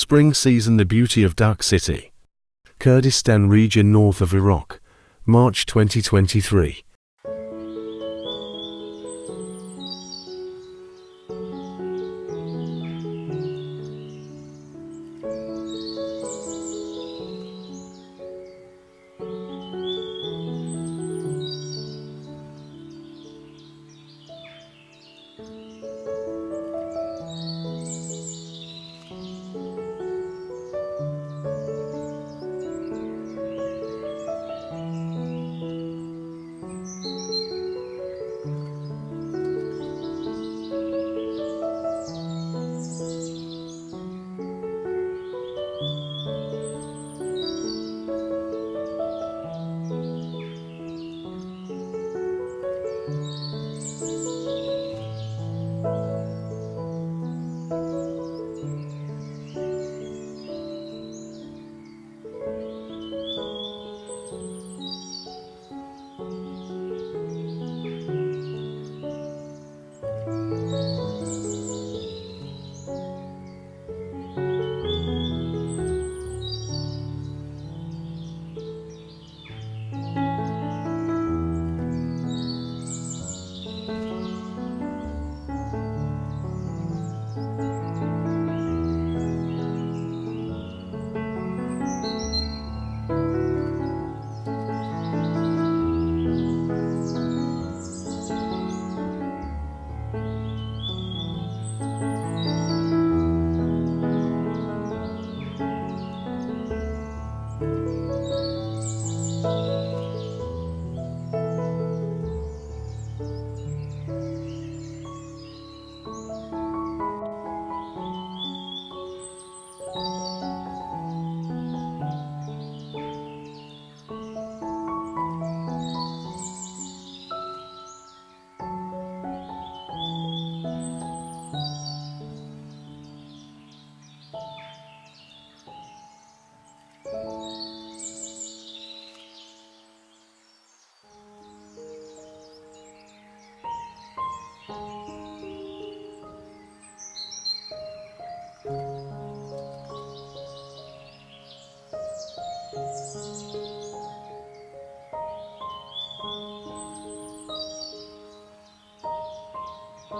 Spring season The beauty of Duhok City. Kurdistan region north of Iraq. March 2023.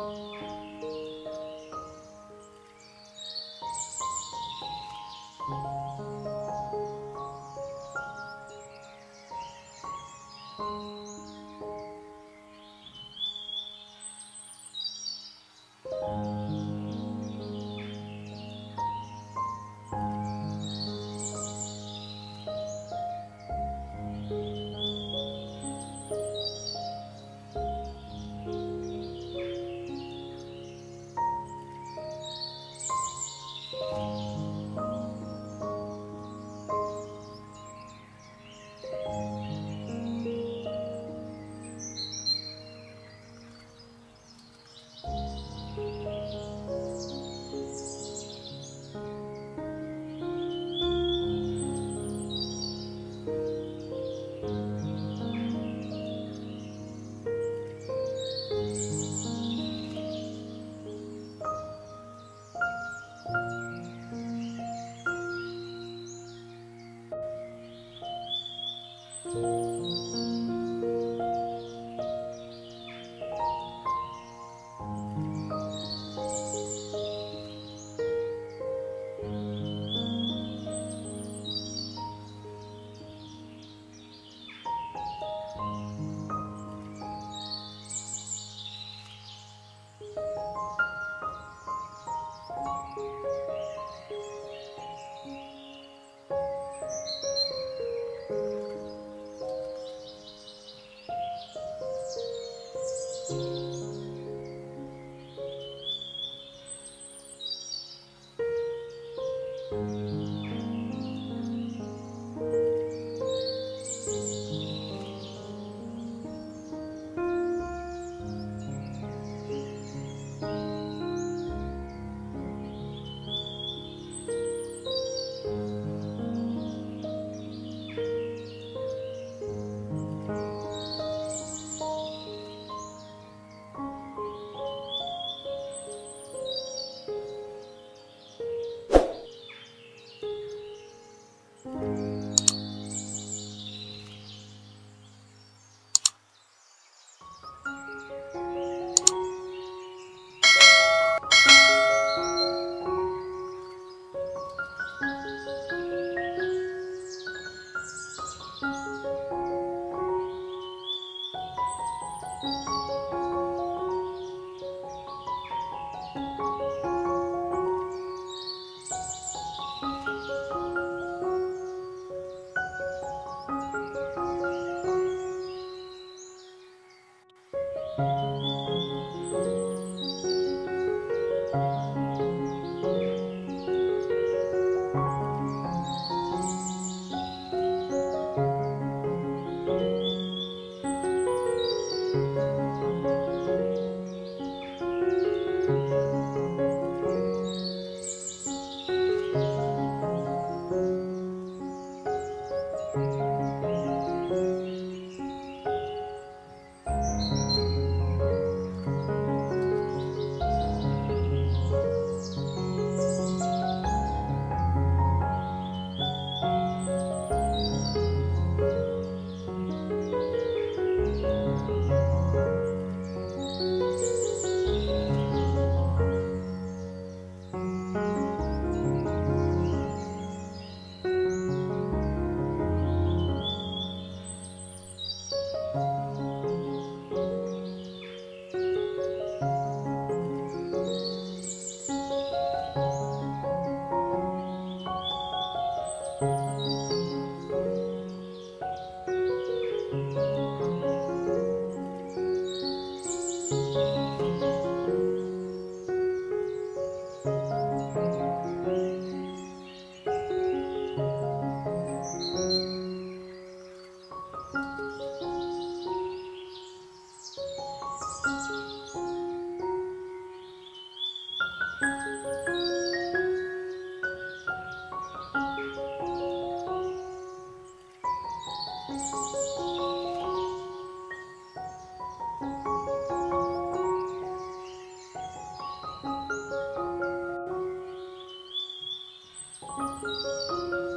Oh. Música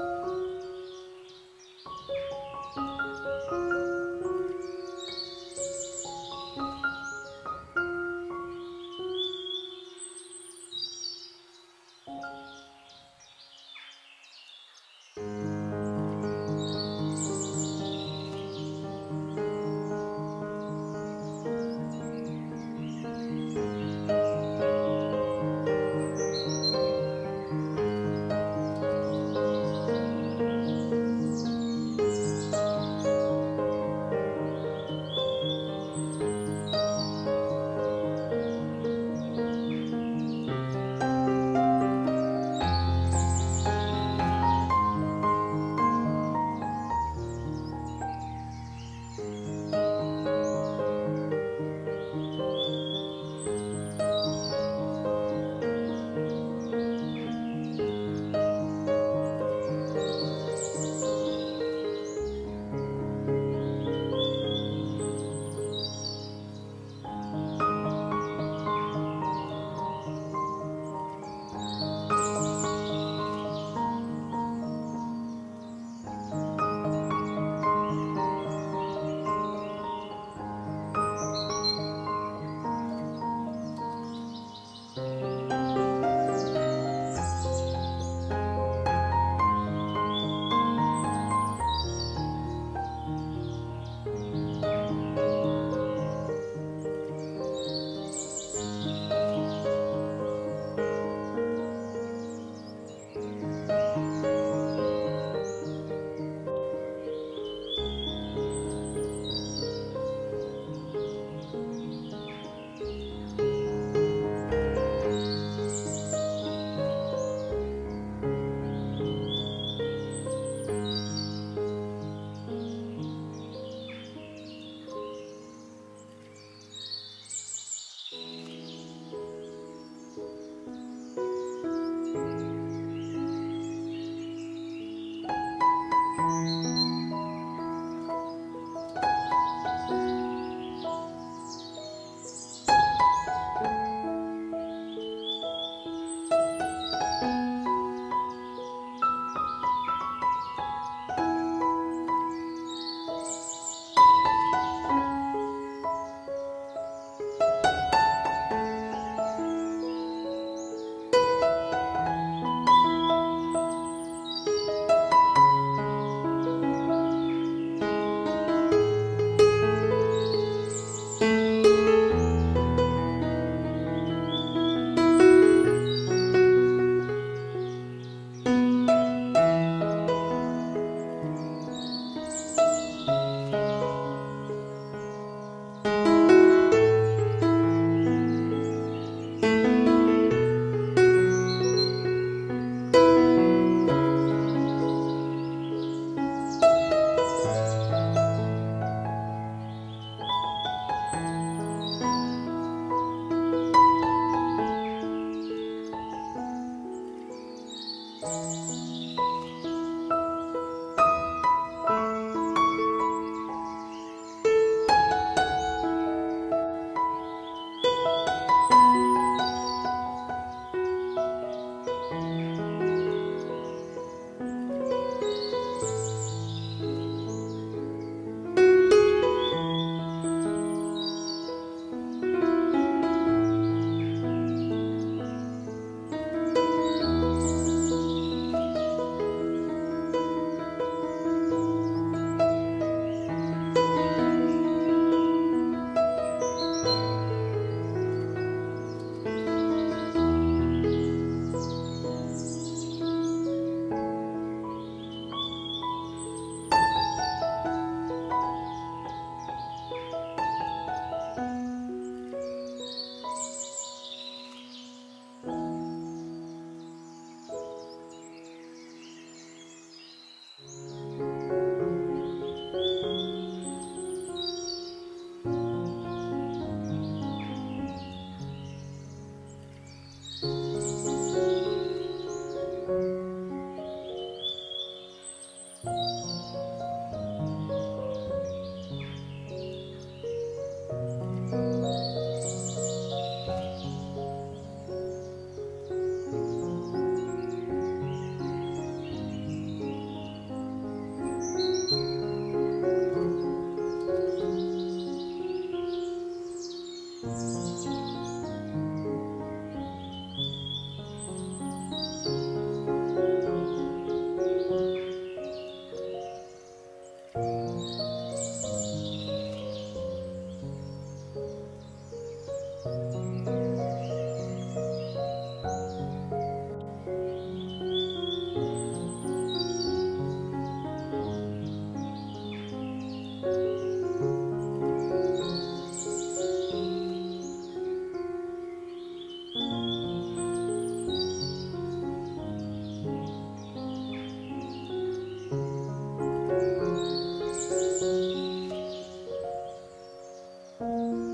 음.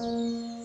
Música